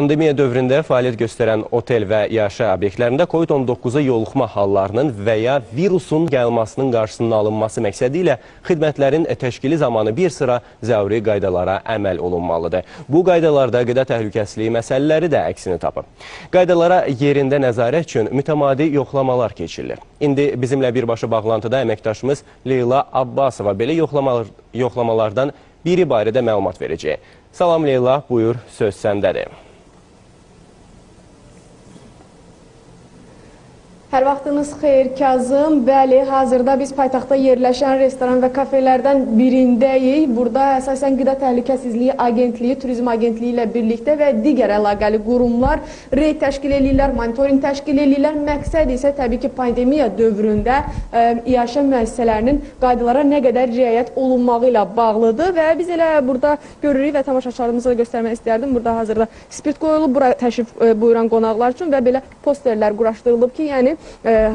Pandemiya dövründə fəaliyyət göstərən otel və yaşa obyektlərində COVID-19-a yoluxma hallarının və ya virusun yayılmasının qarşısının alınması məqsədi ilə xidmətlərin təşkili zamanı bir sıra zəruri qaydalara əməl olunmalıdır. Bu qaydalarda qida təhlükəsizliyi məsələləri də əksini tapır. Qaydalara yerində nəzarət üçün mütəmadi yoxlamalar keçirilir. İndi bizimlə birbaşa bağlantıda əməkdaşımız Leyla Abbasova belə yoxlamalar, yoxlamalardan biri barədə məlumat verəcək. Salam Leyla, buyur, söz səndədir. Hər vaxtınız xeyir Kazım. Bəli, hazırda biz paytaxtda yerləşən restoran və kafelərdən birindəyik. Burada əsasən Qida Təhlükəsizliyi Agentliyi, Turizm Agentliyi ilə birlikdə və digər əlaqəli qurumlar reyd təşkil edirlər, monitorinq təşkil edirlər. Məqsəd isə təbii ki, pandemiya dövründə ə, iaşə müəssisələrinin qaydalara nə qədər riayət olunmağı ilə bağlıdır və biz elə burada görürük və tamaşaçılarımıza göstərmək istərdim. Burada hazırda spirt qoyulub bura təşrif ə, buyuran qonaqlar üçün və belə posterlər quraşdırılıb ki, yəni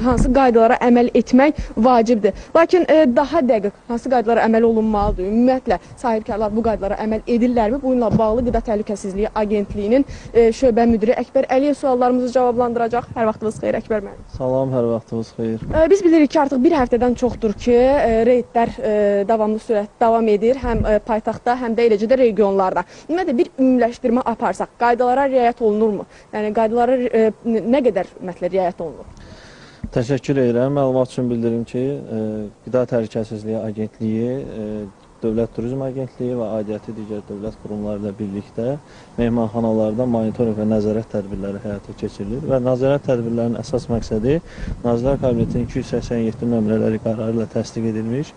hansı qaydalara əməl etmək vacibdir. Lakin ə, daha dəqiq hansı qaydalara əməl olunmalıdır? Ümumiyyətlə sahibkarlar bu qaydalara əməl edirlərmi? Bununla bağlı Qida Təhlükəsizliyi Agentliyinin ə, şöbə müdiri Əkbər Əliyev suallarımızı cavablandıracaq. Hər vaxtınız xeyir Əkbər müəllim. Salam, hər vaxtınız xeyir. Biz bilirik ki, artıq bir həftədən çoxdur ki, reydlər davamlı sürətdə davam edir, həm paytaxtda, həm də eləcə də regionlarda. Ümumiyyətlə bir ümumiləşdirmə aparsaq, qaydalara riayət olunurmu? Yəni qaydalara nə qədər ümumiyyətlə riayət olunur? Təşəkkür edirəm. Məlumat üçün bildirim ki, e, Qida Təhlükəsizliyi Agentliyi, e, Dövlət Turizm Agentliyi və aidiyyəti digər dövlət qurumları ilə birlikdə mehmanxanalarda monitorinq və nəzarət tədbirləri həyata keçirilir və nəzarət tədbirlərinin əsas məqsədi Nazirlər Kabinetinin 287 nömrələri qərarı ilə təsdiq edilmiş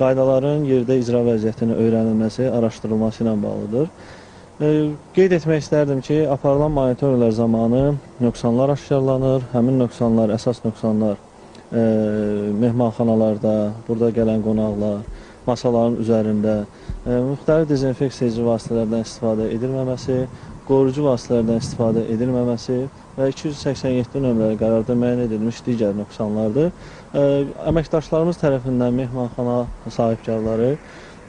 qaydaların yerdə icra vəziyyətinin öyrənilməsi, araşdırılması ilə bağlıdır. Qeyd etmək istərdim ki, aparılan monitorinqlər zamanı nöqsanlar aşkarlanır. Həmin nöqsanlar, əsas nöqsanlar e, mehmanxanalarda, burada gələn qonaqlar, masaların üzərində e, müxtəlif dezinfeksiyacı vasitələrdən istifadə edilməməsi, qoruyucu vasitələrdən istifadə edilməməsi və 287 nömrəli qərarda müəyyən edilmiş digər nöqsanlardır. E, Əməkdaşlarımız tərəfindən mehmanxana sahibkarları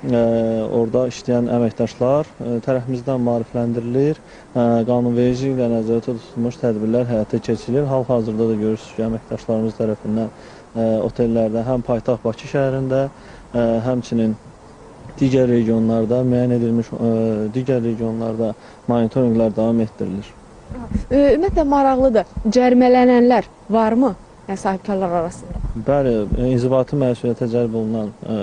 orada işləyən əməkdaşlar ə, tərəfimizdən maarifləndirilir, ə, qanunvericiliklə nəzərdə tutulmuş tədbirlər həyata keçirilir. Hal-hazırda da görürsünüz ki, əməkdaşlarımız tərəfindən ə, otellərdə həm paytaxt Bakı şəhərində, ə, həmçinin digər regionlarda müəyyən edilmiş digər regionlarda monitorinqlər davam etdirilir. Ümumiyyətlə maraqlıdır. Cərmələnənlər varmı? Yəni sahibkarlar arasında. Bəli, inzibati məsuliyyətə cəlb olunan ə,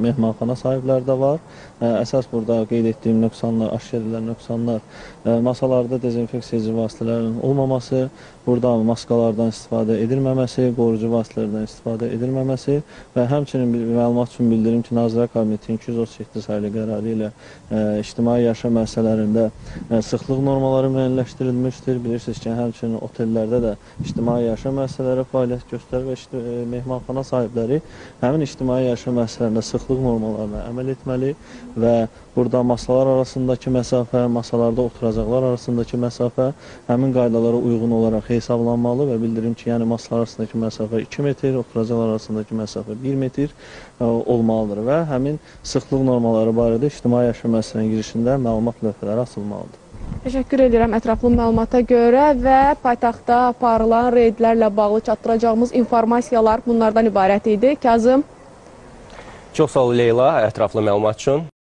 mehmanxana sahibləri də var. Ə, əsas burada qeyd etdiyim nöqsanlar, aşkar edilən nöqsanlar, ə, masalarda dezinfeksiyacı vasitələrin olmaması, burada maskalardan istifadə edilməməsi, qoruyucu vasitələrdən istifadə edilməməsi və həmçinin bir məlumat üçün bildirim ki, Nazirlər Kabinetinin 237 saylı qərarı ilə ə, ictimai yaşam müəssisələrində ə, sıxlıq normaları müəyyənləşdirilmişdir. Bilirsiniz ki, həmçinin otellərdə də ictimai yaşam müəssisələri fəaliyyət göstərir və işte, e, mehmanxana sahibləri həmin ictimai yaşam müəssisələrində sıxlıq normalarına əməl etməli və burada masalar arasındakı məsafə, masalarda oturacaqlar arasındakı məsafə həmin qaydalara uyğun olaraq hesablanmalı və bildirim ki, yəni masalar arasındakı məsafə 2 metr, oturacaqlar arasındakı məsafə 1 metr ə, olmalıdır və həmin sıxlıq normaları barədə ictimai yaşam müəssisələrinin girişində məlumat lövhələri asılmalıdır. Təşəkkür edirəm ətraflı məlumata görə və paytaxtda aparılan reydlərlə bağlı çatdıracağımız informasiyalar bunlardan ibarət idi. Kazım Çox sağ ol Leyla, ətraflı məlumat üçün.